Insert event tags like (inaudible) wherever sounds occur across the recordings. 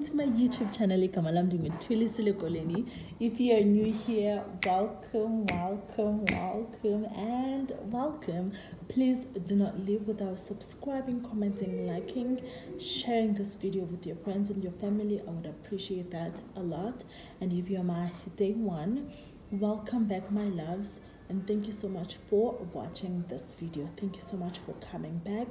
welcome to my youtube channel if you are new here welcome welcome welcome and welcome. Please do not leave without subscribing commenting liking sharing this video with your friends and your family. I would appreciate that a lot. And if you're my day one welcome back my loves. And thank you so much for watching this video. Thank you so much for coming back.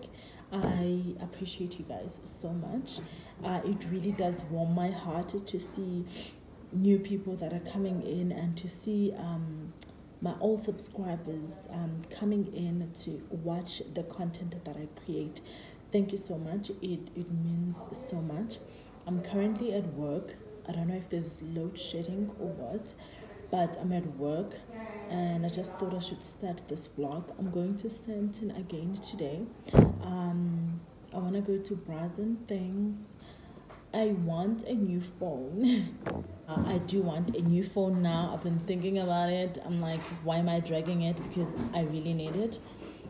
I appreciate you guys so much uh, it really does warm my heart to see new people that are coming in and to see um, my old subscribers um, coming in to watch the content that I create. Thank you so much. It, it means so much. I'm currently at work. I don't know if there's load shedding or what, but I'm at work and I just thought I should start this vlog. I'm going to Sandton again today. Um, I want to go to Brazen Things. I want a new phone. (laughs) uh, I do want a new phone now. I've been thinking about it. I'm like, why am I dragging it? Because I really need it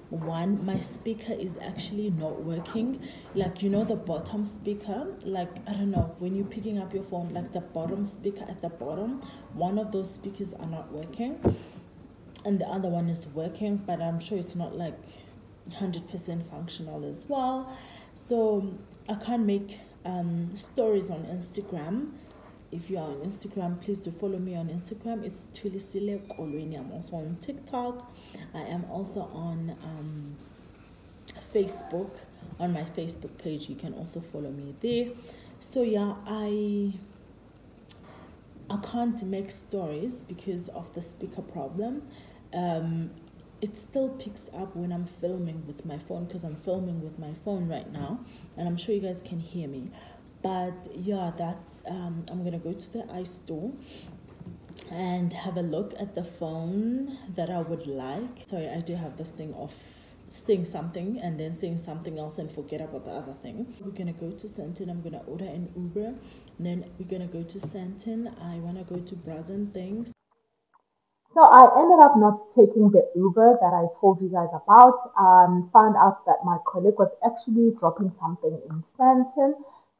one my speaker is actually not working like you know the bottom speaker like i don't know when you're picking up your phone like the bottom speaker at the bottom one of those speakers are not working and the other one is working but i'm sure it's not like 100% functional as well so i can't make um, stories on instagram if you are on instagram please do follow me on instagram it's Thulisile Kolweni i'm also on tiktok I am also on um, Facebook. On my Facebook page, you can also follow me there. So yeah, I I can't make stories because of the speaker problem. Um, it still picks up when I'm filming with my phone because I'm filming with my phone right now, and I'm sure you guys can hear me. But yeah, that's um, I'm gonna go to the iStore and have a look at the phone that I would like. Sorry, I do have this thing of seeing something and then seeing something else and forget about the other thing. We're gonna go to Sandton. I'm gonna order an Uber. And then we're gonna go to Sandton. I wanna go to Brazen Things. So I ended up not taking the Uber that I told you guys about. Um, found out that my colleague was actually dropping something in Sandton.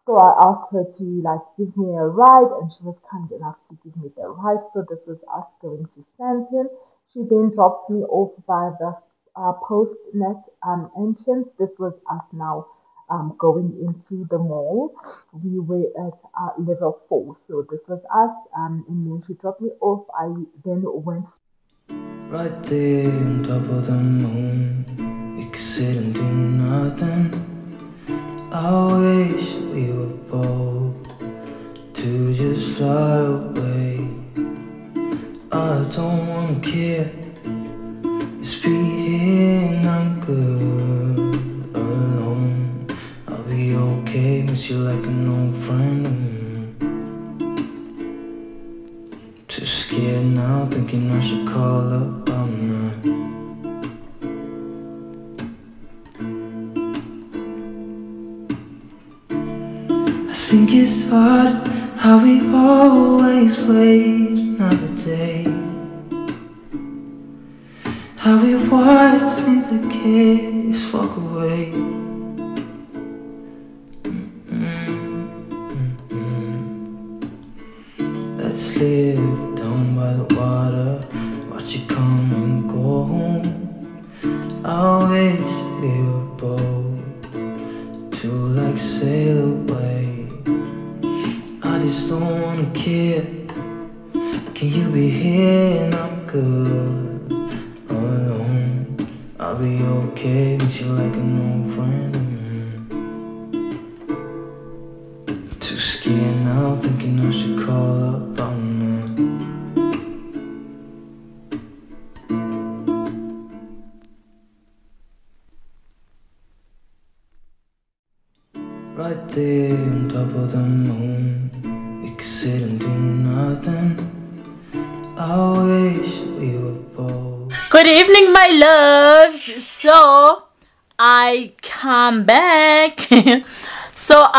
So I asked her to like give me a ride and she was kind enough to give me the ride. So this was us going to Sandton. She then dropped me off by the uh, PostNet um, entrance. This was us now um, going into the mall. We were at uh, level four. So this was us um, and then she dropped me off. I then went Right there on top of the moon, we could sit and do nothing. I wish we were bold to just fly away. I don't wanna care. Just be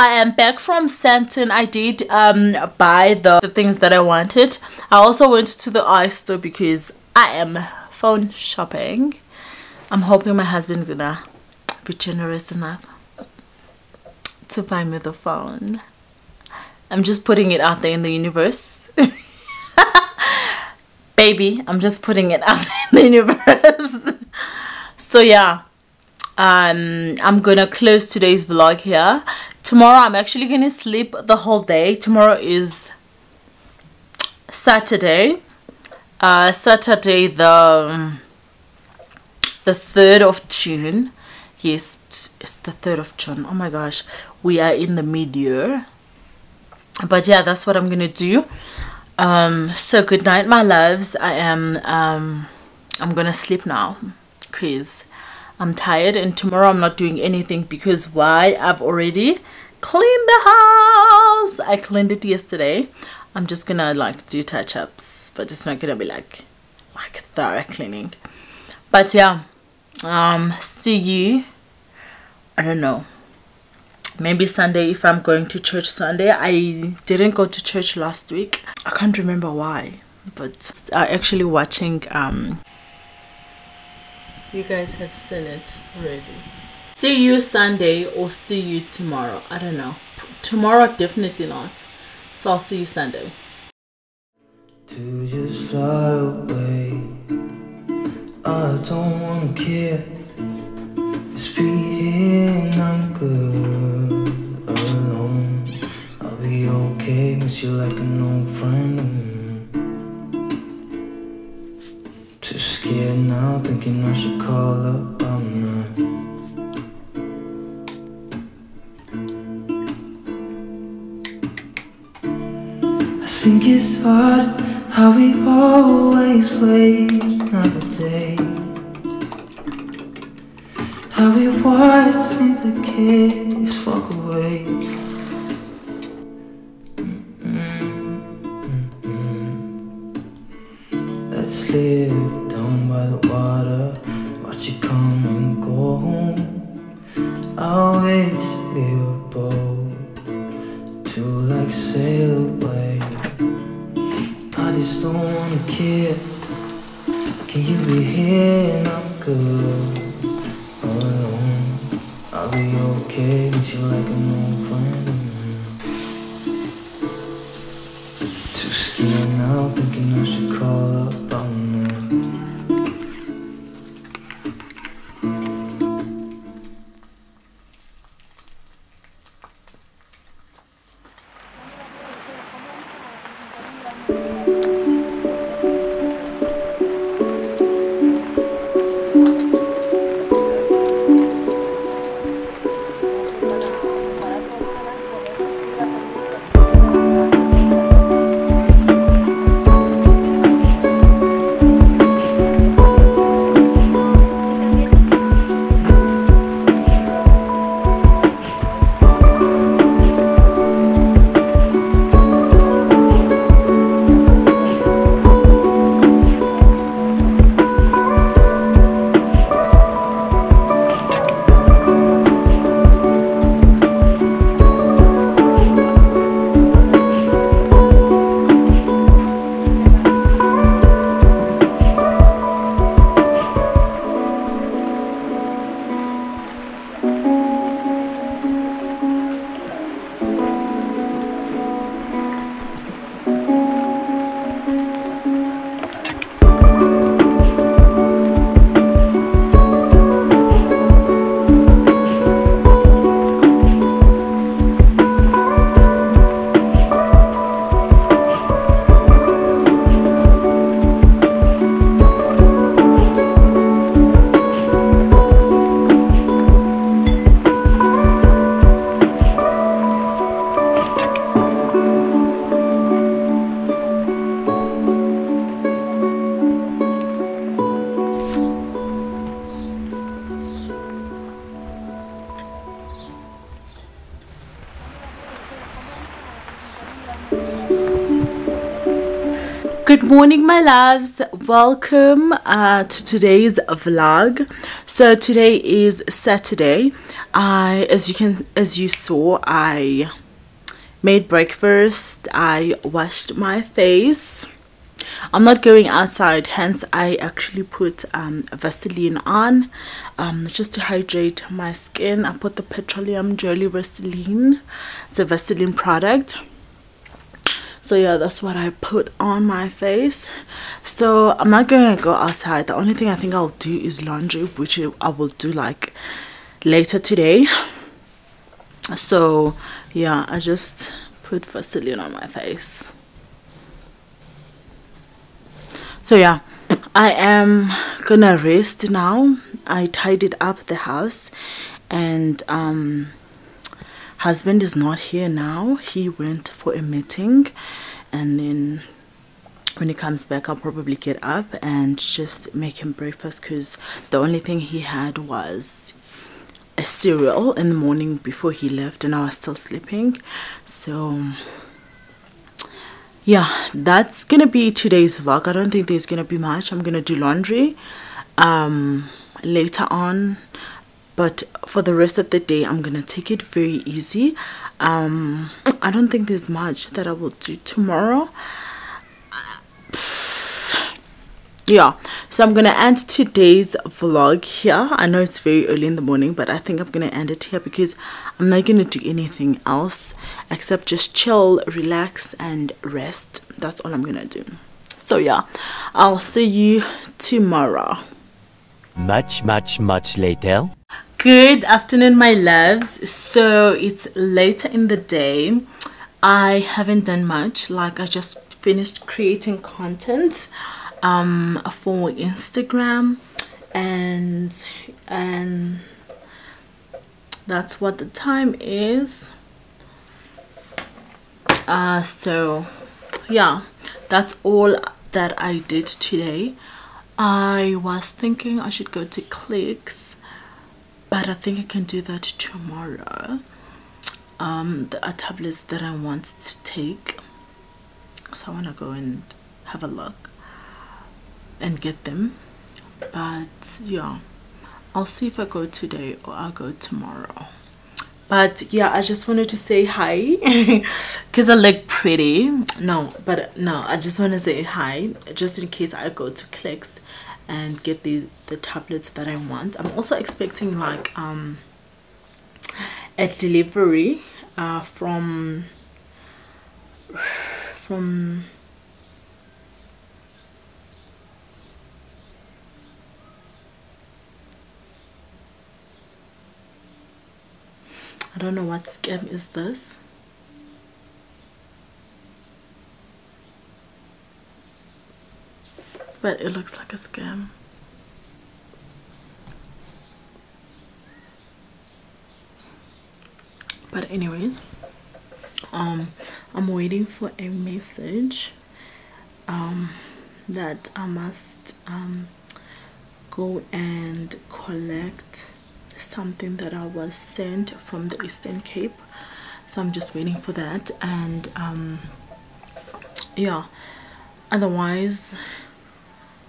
I am back from Sandton. I did um buy the, the things that I wanted. I also went to the iStore because I am phone shopping. I'm hoping my husband's gonna be generous enough to buy me the phone I'm just putting it out there in the universe. (laughs) Baby, I'm just putting it out there in the universe. (laughs) so yeah, um, I'm gonna close today's vlog here. Tomorrow I'm actually gonna sleep the whole day. Tomorrow is Saturday. Uh, Saturday the the 3rd of June. Yes, it's the 3rd of June. Oh my gosh, we are in the mid-year. But yeah, that's what I'm gonna do um so good night my loves i am um i'm gonna sleep now because i'm tired and tomorrow i'm not doing anything because why i've already cleaned the house i cleaned it yesterday i'm just gonna like do touch-ups but it's not gonna be like like thorough cleaning but yeah um see you i don't know maybe Sunday if I'm going to church Sunday. I didn't go to church last week. I can't remember why, but I actually watching um you guys have seen it already. See you Sunday or see you tomorrow. I don't know. Tomorrow definitely not. So I'll see you Sunday. To just fly away. I don't wanna care. I'm good alone. I'll be okay, miss you like an old friend. Too scared now, thinking I should call up all night. Think it's hard how we always wait another day. How we watch things that kids walk away. Morning my loves. Welcome uh, to today's vlog. So today is saturday. I as you can as you saw i made breakfast. I washed my face. I'm not going outside hence i actually put um, vaseline on um, just to hydrate my skin. I put the petroleum jelly vaseline. It's a vaseline product so yeah that's what i put on my face. So i'm not gonna go outside. The only thing i think i'll do is laundry which i will do like later today. So yeah i just put vaseline on my face. So yeah i am gonna rest now. I tidied up the house and um husband is not here now. He went for a meeting and then when he comes back I'll probably get up and just make him breakfast because the only thing he had was a cereal in the morning before he left and I was still sleeping. So yeah that's gonna be today's vlog. I don't think there's gonna be much. I'm gonna do laundry um later on but for the rest of the day i'm gonna take it very easy. Um i don't think there's much that i will do tomorrow. (sighs) Yeah. So i'm gonna end today's vlog here. I know it's very early in the morning but i think i'm gonna end it here because i'm not gonna do anything else except just chill relax and rest. That's all i'm gonna do. So yeah. I'll see you tomorrow. Much much much later good afternoon my loves. So it's later in the day. I haven't done much. Like i just finished creating content um for instagram. And and that's what the time is. Uh so yeah that's all that i did today. I was thinking i should go to clicks but I think I can do that tomorrow. Um, there are tablets that I want to take, so I want to go and have a look and get them. But yeah, I'll see if I go today or I'll go tomorrow. But yeah, I just wanted to say hi (laughs) because I look pretty. No, but no, I just want to say hi just in case I go to clicks and get the the tablets that I want. I'm also expecting like um a delivery uh from from I don't know what scam is this but it looks like a scam. But anyways, um, I'm waiting for a message um, that I must um, go and collect something that I was sent from the Eastern Cape. So I'm just waiting for that and um, yeah, otherwise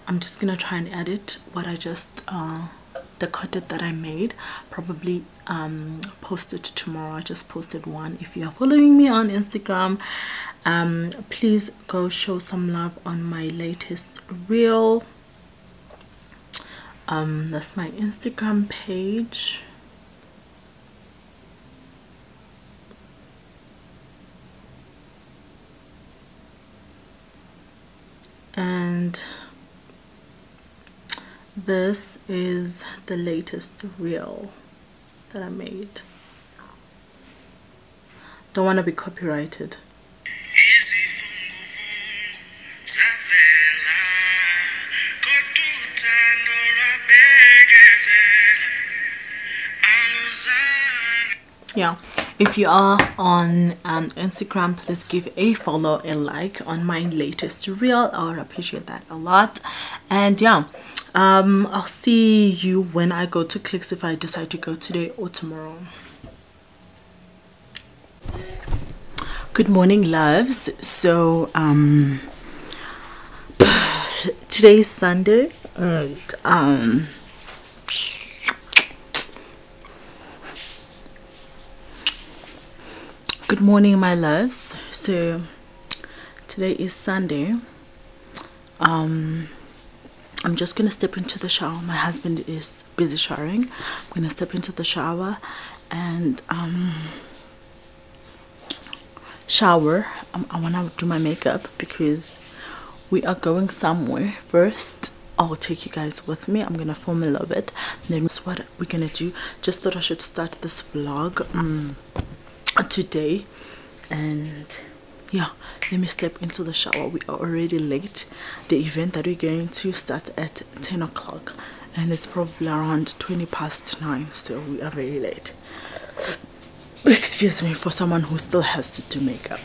I'm just gonna try and edit what I just uh, the content that I made. Probably um, post it tomorrow. I just posted one. If you are following me on Instagram um, please go show some love on my latest reel. Um, that's my Instagram page. And this is the latest reel that I made. Don't want to be copyrighted. Yeah if you are on um, instagram please give a follow a like on my latest reel. I would appreciate that a lot. And yeah um i'll see you when i go to clicks if i decide to go today or tomorrow. Good morning loves. So um (sighs) today is sunday and um good morning my loves. So today is sunday. Um I'm just gonna step into the shower. My husband is busy showering. I'm gonna step into the shower and um, shower. Um, I want to do my makeup because we are going somewhere. First I'll take you guys with me. I'm gonna film a little bit. Then what we're gonna do. Just thought I should start this vlog um, today. And yeah let me step into the shower. We are already late. The event that we're going to start at 10 o'clock and it's probably around 20 past 9 so we are very late. Excuse me for someone who still has to do makeup.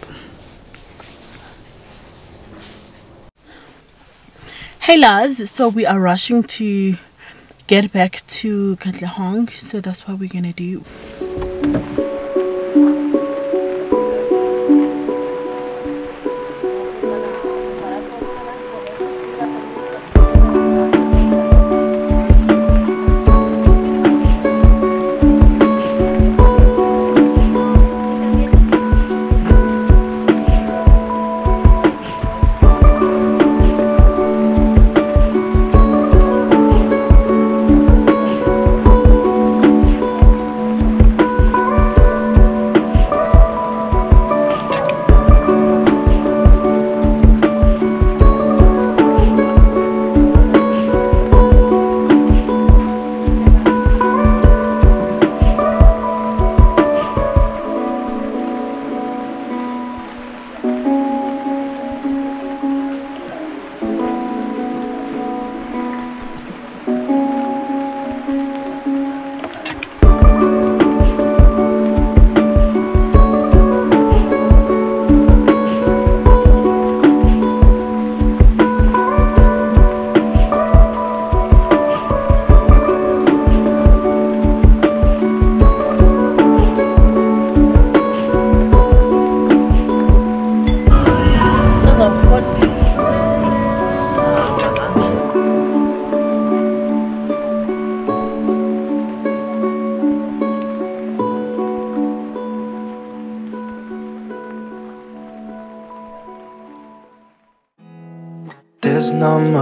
Hey loves so we are rushing to get back to Katlehong so that's what we're gonna do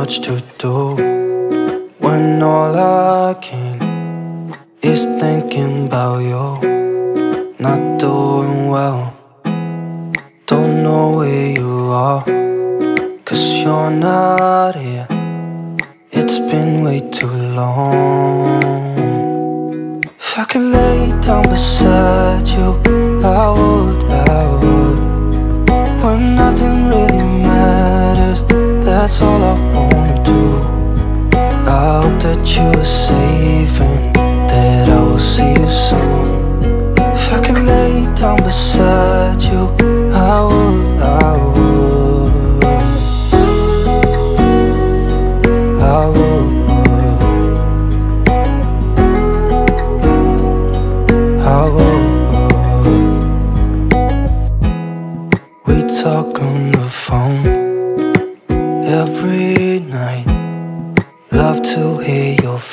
much to do when all I can is thinking about you. Not doing well, don't know where you are, cause you're not here. It's been way too long. If I could lay down beside you, I would, I would. When nothing really matters, that's all I. I hope that you are safe and that I will see you soon. If I can lay down beside you,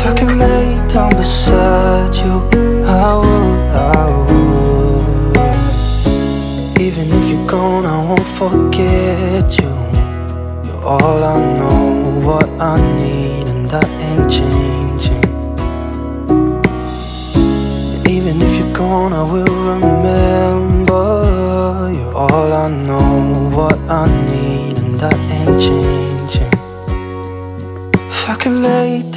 If I can lay down beside you, I would, I would. Even if you're gone, I won't forget you. You're all I know, what I need, and that ain't changing. Even if you're gone, I will remember. You're all I know, what I need, and that ain't changing.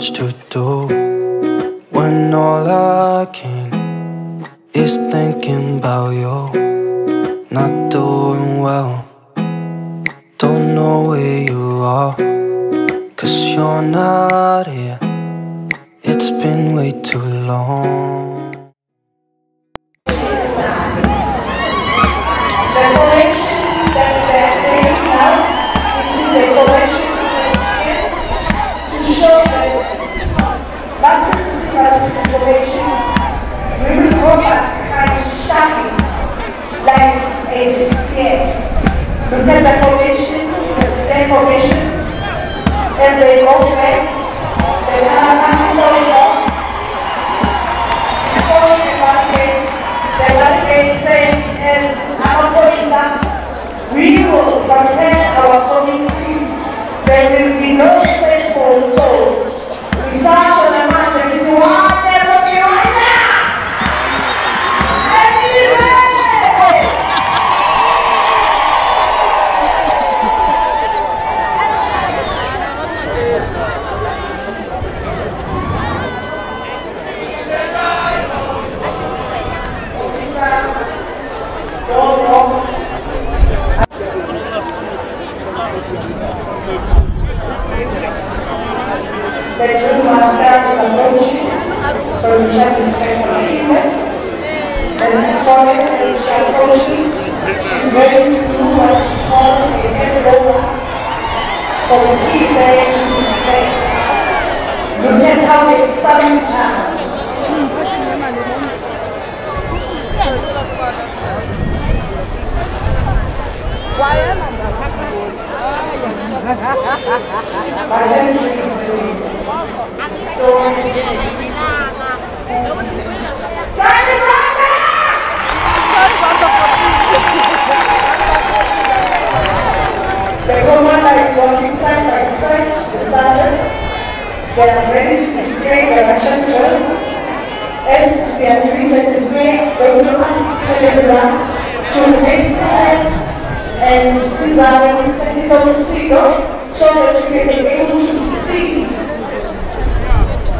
much to do New master is approaching from the church inspector Peter. And this foreign is approaching. She's ready to do what is called a head over for the key there to display. Look at how they summon child. The commander is working side by side with the sergeant. They are ready to display the Russian drum. As we are doing the display, to and signal so that we can be able to see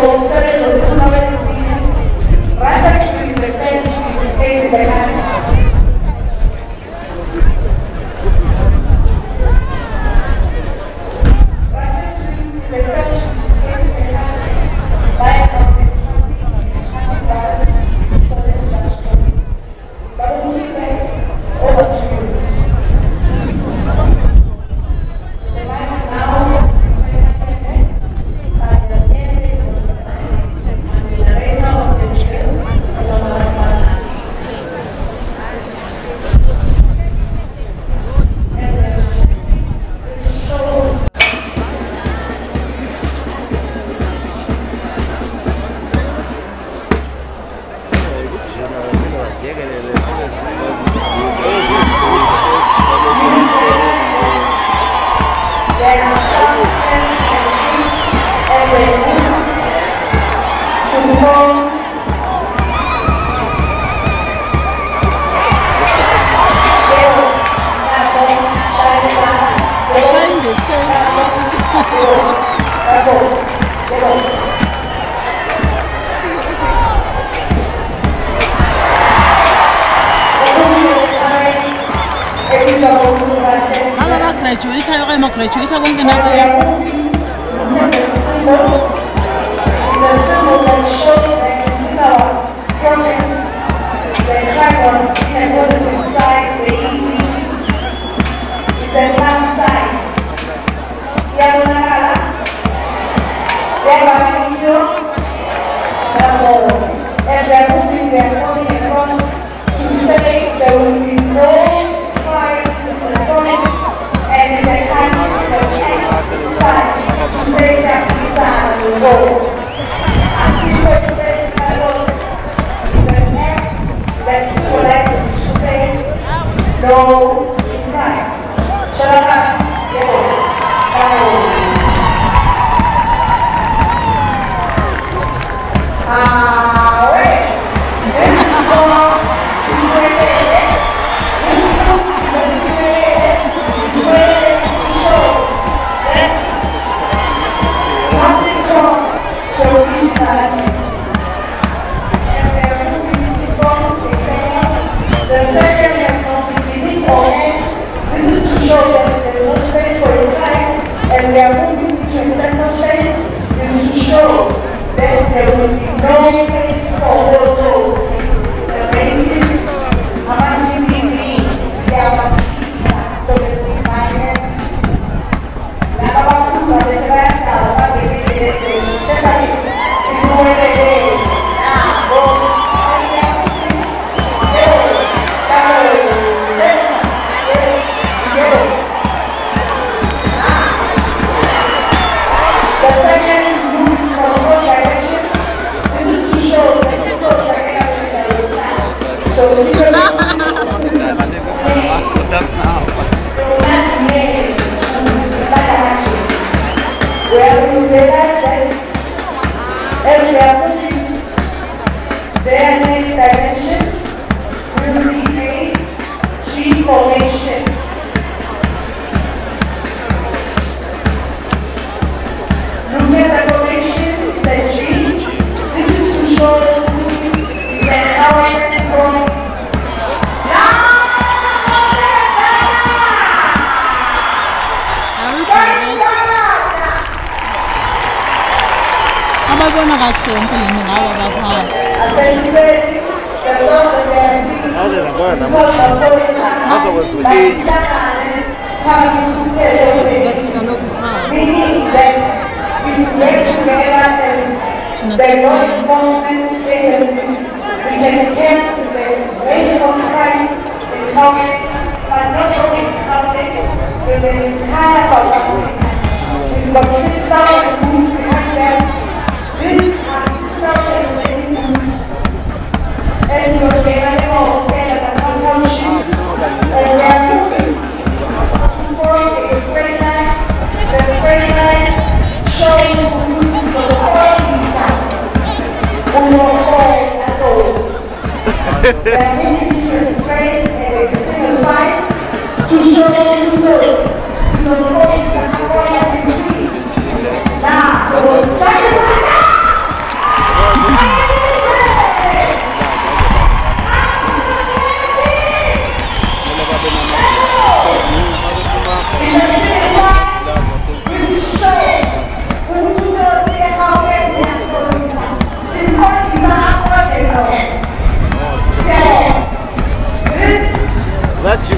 for 7 action kule ngawo lapha ngaze labona namazokwenza uleyo esibathi kaloku thina But become the entire of our community. We've showing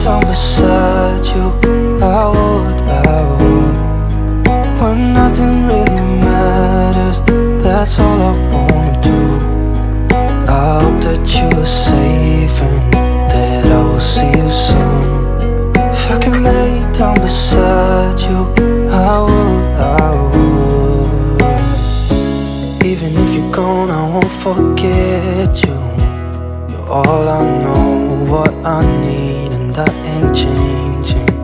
down beside you I would, I would When nothing really matters That's all I wanna do. I hope that you are safe And that I will see you soon. If I can lay down beside you I would, I would Even if you're gone I won't forget you. You're all I know, what I need changing.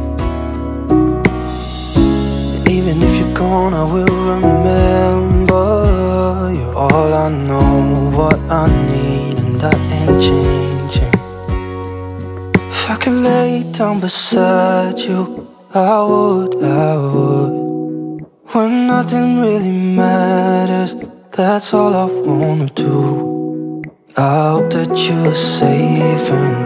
Even if you're gone, I will remember. You're all I know, what I need, and that ain't changing. If I could lay down beside you, I would, I would. When nothing really matters, that's all I wanna do. I hope that you are safe and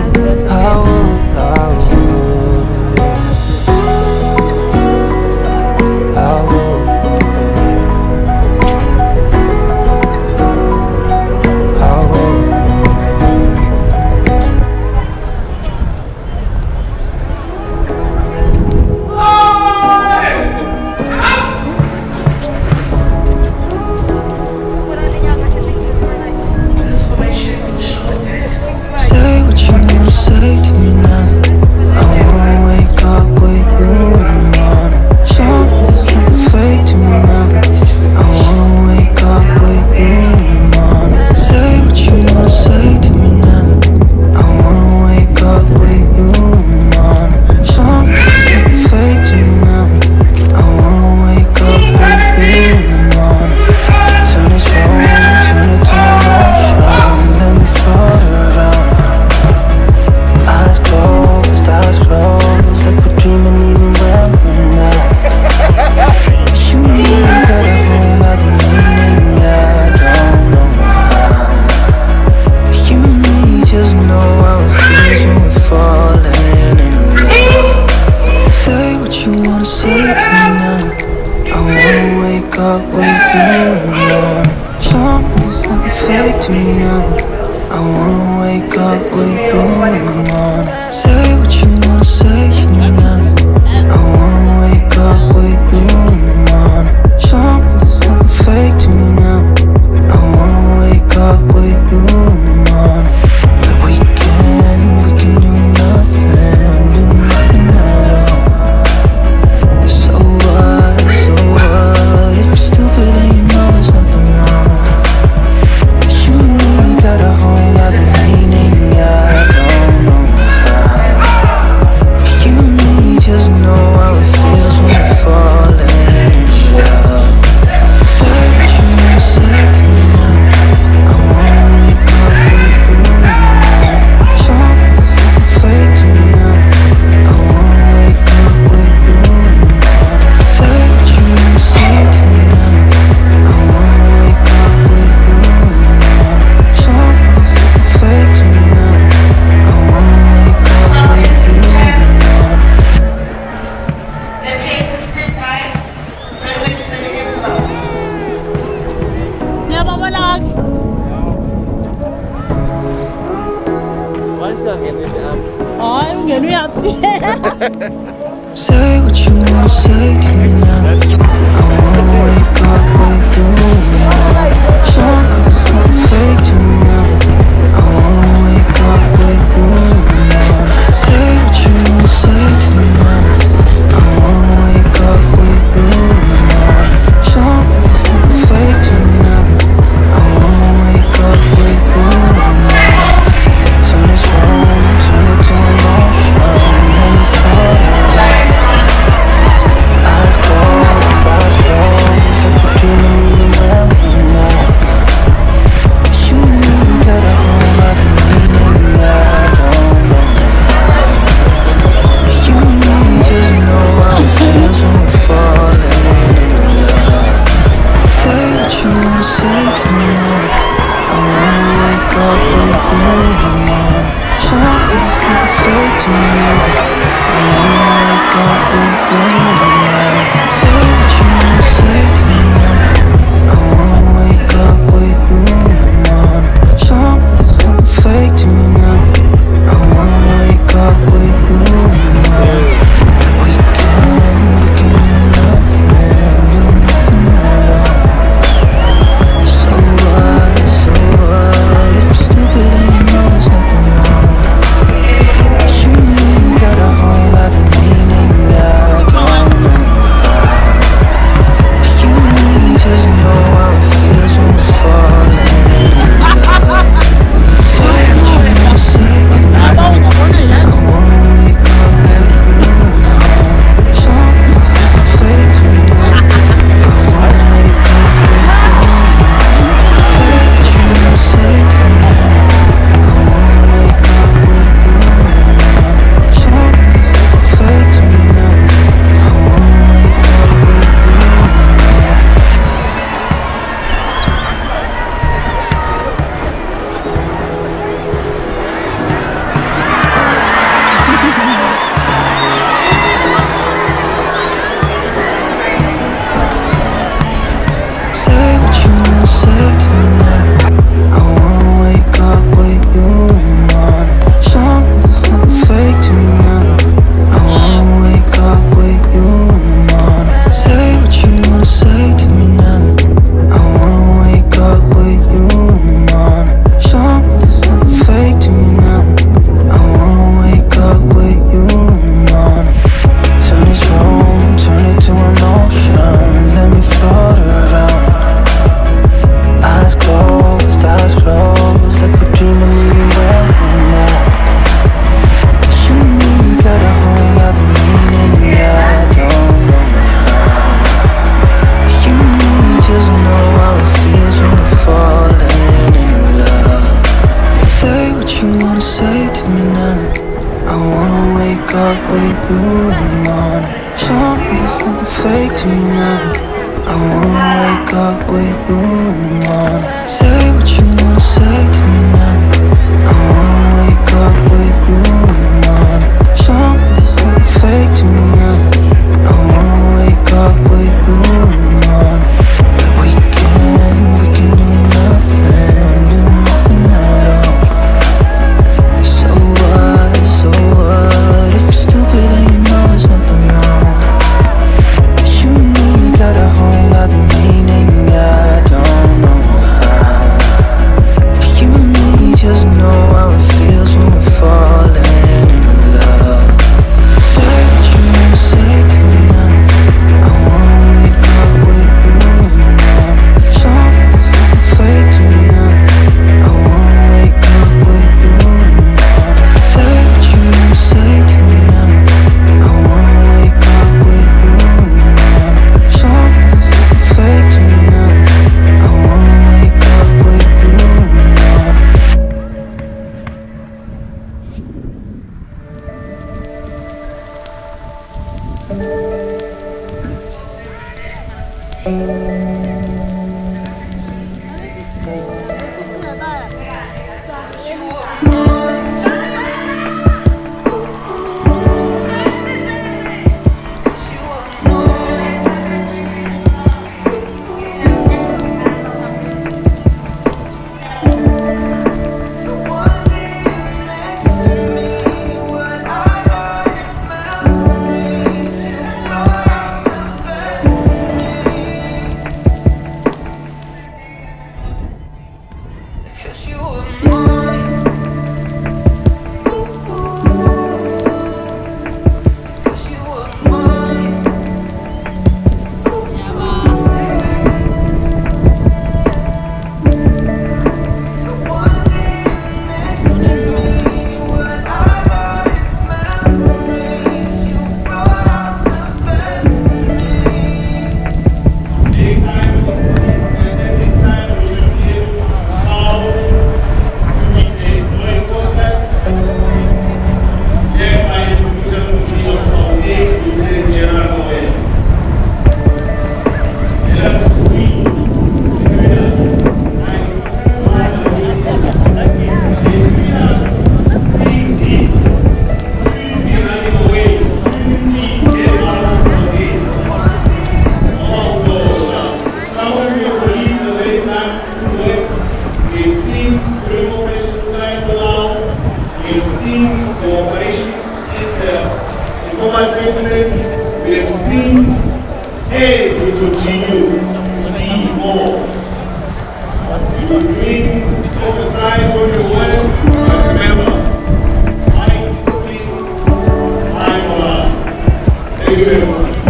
はい。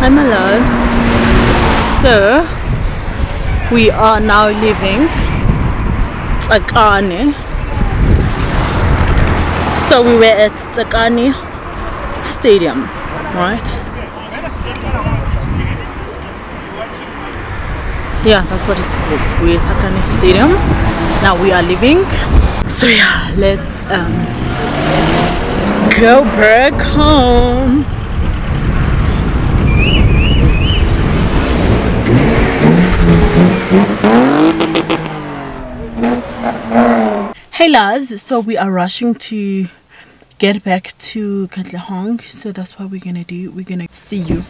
Hi, my loves. So, we are now leaving Tsakane. So, we were at Tsakane Stadium, right? Yeah, that's what it's called. We're at Tsakane Stadium. Now we are leaving. So, yeah, let's um, go back home. Hey lads, so we are rushing to get back to Katlehong, so that's what we're gonna do. We're gonna see you.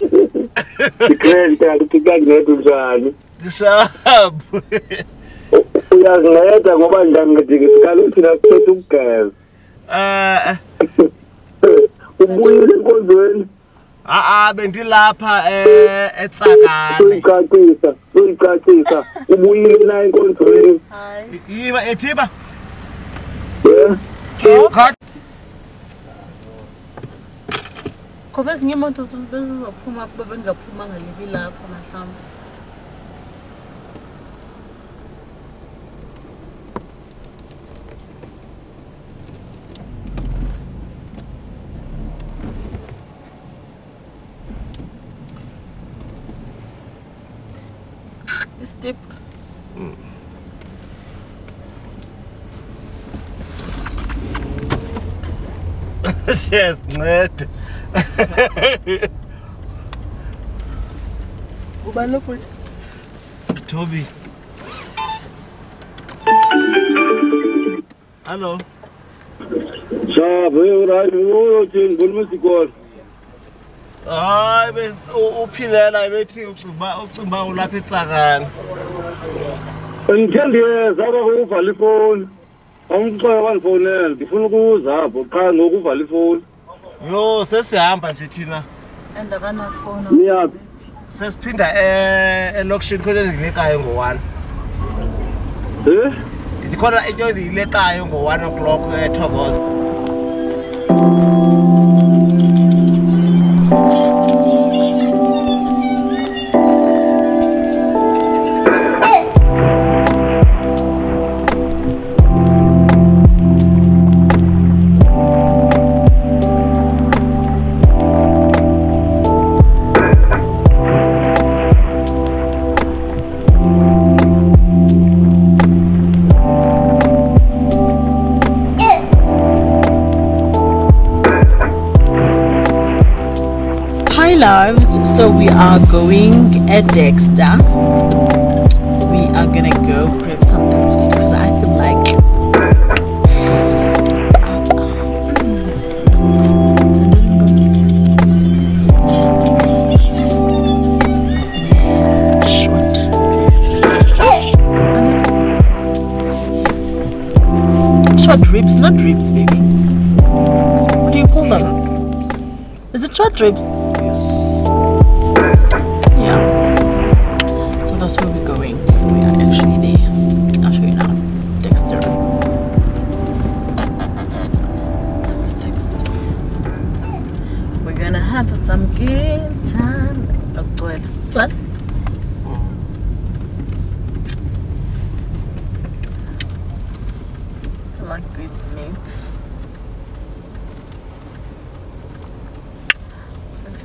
(laughs) (laughs) uyazinceda ngoba njani ngidike sikalo thina sithethe ukugeza? Eh. Ubuyile enkonzweni a a bendilapha eh etsakane. Ucacisa ucacisa ubuyile la enkonzweni yiba ethiba? Yeah Ngoba ezinye imoto zizophuma kuba bengaphuma ngalibi lapho mhlawumbe. Step. (laughs) yes, ncede. Ubalo futhi. Toby. Hello. shabo urayithi uyothini khuluma isikolo hayi uphilela bethi ucimba ucimba ulapha etsakana ngithembiyeza baba uvala ifoni. Awungixoya wangifonela ngifuna ukuza apho. Qha ngokuvala ifoni. Yo sesihamba nje thina. Niyaphi sesiphinda eh, elokishini khona endinilekayo ngo-one. Um ndikhona into endiyilekayo ngo-one o'clock eh, ethokoza so we are going at Dexter. We are gonna go grab something to eat because I feel like hmm. short ribs. Short ribs, not ribs, baby. What do you call them? Is it short trips.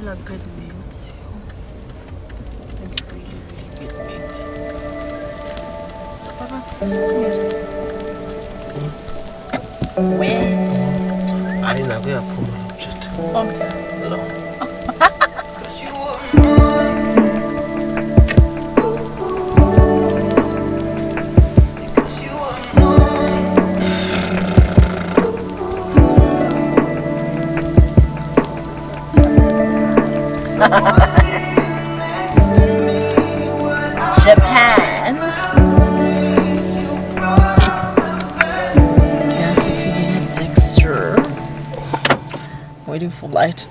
I feel like good meat. Like really, really good meat. Papa, sweet. Where? hayi nako yaphuma mshithi Okay.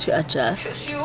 To adjust.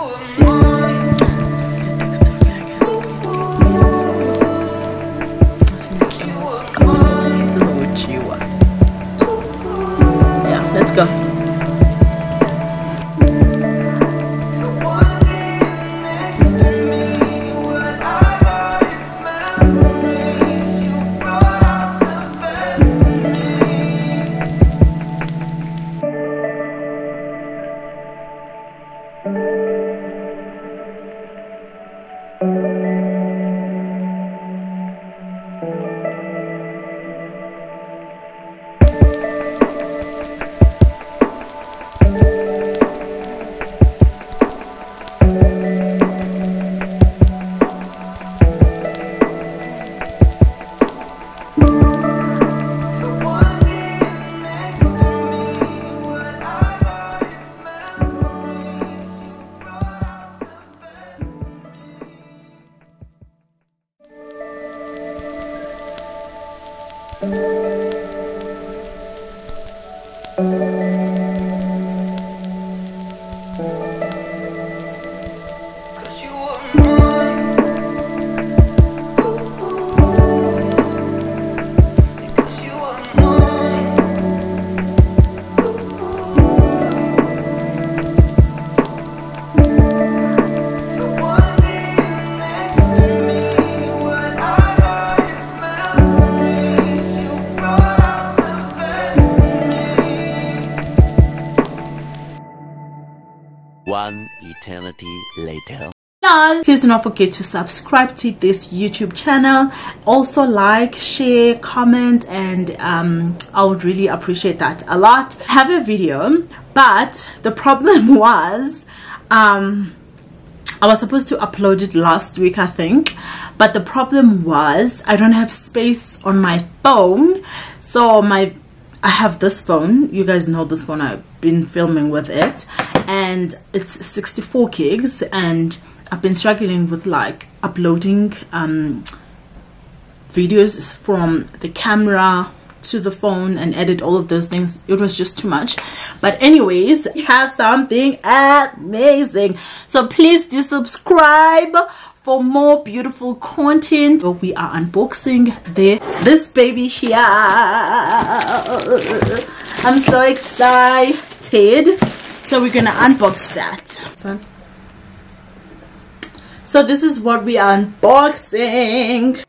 Later. Guys, please do not forget to subscribe to this YouTube channel. Also like, share, comment, and um, I would really appreciate that a lot. Have a video, but the problem (laughs) was um, I was supposed to upload it last week, I think, but the problem was I don't have space on my phone, so my I have this phone. You guys know this phone. I've been filming with it, and it's 64 gigs, and I've been struggling with like uploading um, videos from the camera to the phone and edit all of those things. It was just too much. But anyways we have something amazing. So please do subscribe for more beautiful content. We are unboxing the this baby here. I'm so excited. So we're gonna unbox that. So, so this is what we are unboxing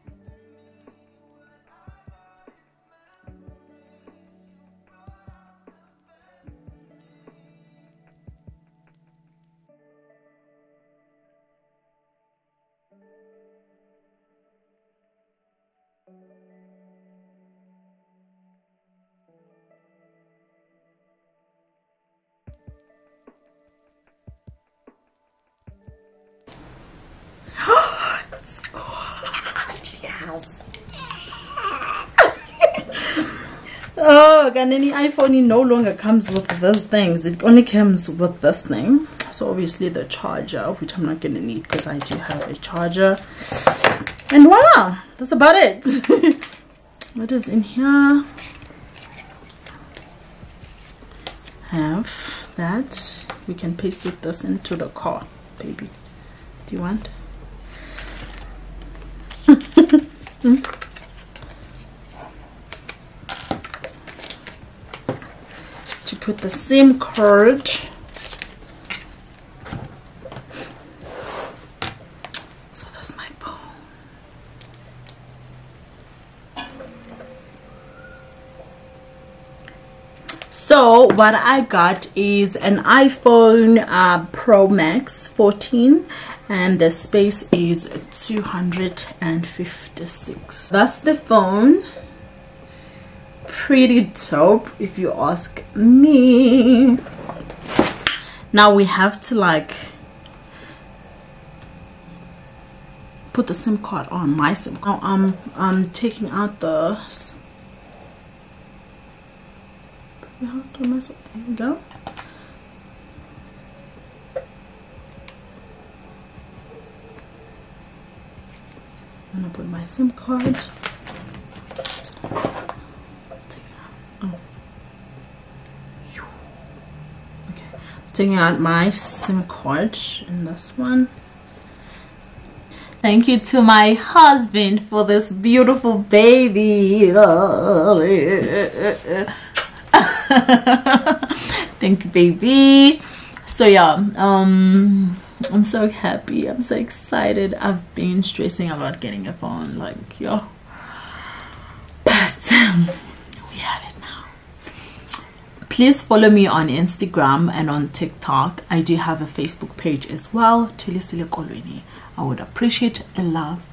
oh, Ganini iPhone no longer comes with these things. It only comes with this thing. So obviously the charger, which I'm not gonna need because I do have a charger. And voila, that's about it. (laughs) what is in here? Have that we can paste it this into the car baby do you want to (laughs) hmm? Put the SIM card. So that's my phone. So what i got is an iphone uh, pro max 14 and the space is 256 that's the phone pretty dope if you ask me. Now we have to like put the sim card on my sim card i'm i'm taking out the there we go. I'm gonna put my SIM card. Oh. Taking out my SIM card in this one. Thank you to my husband for this beautiful baby. (laughs) Thank you, baby. So yeah, um I'm so happy. I'm so excited. I've been stressing about getting a phone, like, yeah. But um, we have it now. Please follow me on Instagram and on TikTok. I do have a Facebook page as well, Thulisile Kolweni. I would appreciate the love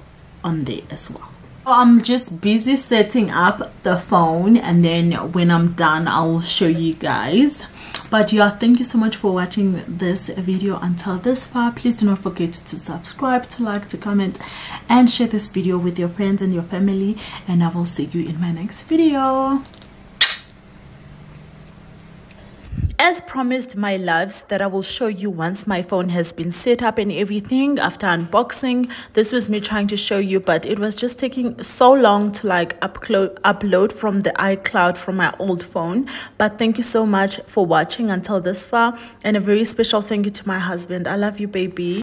on there as well. I'm just busy setting up the phone and then when I'm done, I'll show you guys but yeah thank you so much for watching this video until this far please do not forget to subscribe to like to comment and share this video with your friends and your family and i will see you in my next video as promised my loves that i will show you once my phone has been set up and everything after unboxing. This was me trying to show you but it was just taking so long to like upload upload from the icloud from my old phone. But thank you so much for watching until this far and a very special thank you to my husband. I love you baby